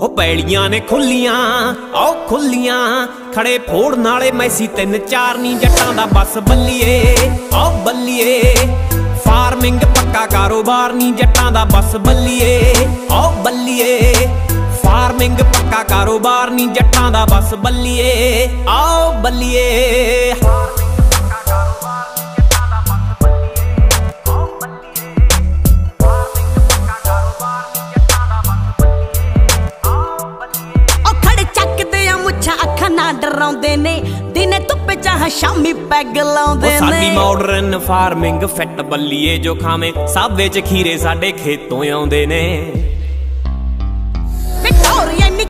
ਉਹ ਪੈਲੀਆਂ ਨੇ ਖੁੱਲੀਆਂ, ਆਓ ਖੁੱਲੀਆਂ। ਖੜੇ ਫੋੜਨ ਵਾਲੇ ਮੈਸੀ ਤਿੰਨ ਚਾਰ ਨਹੀਂ ਜੱਟਾਂ ਦਾ ਬਸ ਬੱਲੀਏ, ਆਓ ਬੱਲੀਏ। ਫਾਰਮਿੰਗ ਪੱਕਾ ਕਾਰੋਬਾਰ ਨਹੀਂ ਜੱਟਾਂ ਦਾ ਬਸ ਬੱਲੀਏ, ਆਓ ਬੱਲੀਏ। ਫਾਰਮਿੰਗ ਪੱਕਾ ਕਾਰੋਬਾਰ ਨਹੀਂ ਜੱਟਾਂ ਦਾ ਬਸ ਬੱਲੀਏ, ਆਓ ਬੱਲੀਏ। ਨਾ ਡਰਾਉਂਦੇ ਨੇ। ਦਿਨੇ ਧੁੱਪ ਚਾਹ ਸ਼ਾਮੀ ਪੈਗ ਲਾਉਂਦੇ ਉਹ ਸਾਡੀ ਨੇ। ਮਾਡਰਨ ਫਾਰਮਿੰਗ ਫਿੱਟ ਬੱਲੀਏ ਜੋ ਖਾਵੇਂ ਸਭ ਵਿੱਚ ਖੀਰੇ ਸਾਡੇ ਖੇਤੋਂ ਆਉਂਦੇ ਨੇ।